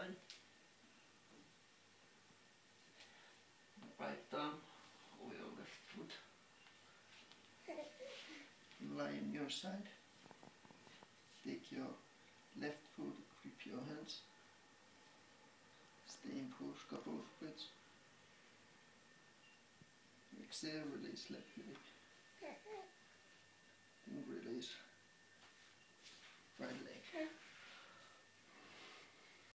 done. Right arm over your left foot. Lie on your side. Take your left foot, grip your hands. Stay in push, couple of breaths. Exhale, release left leg.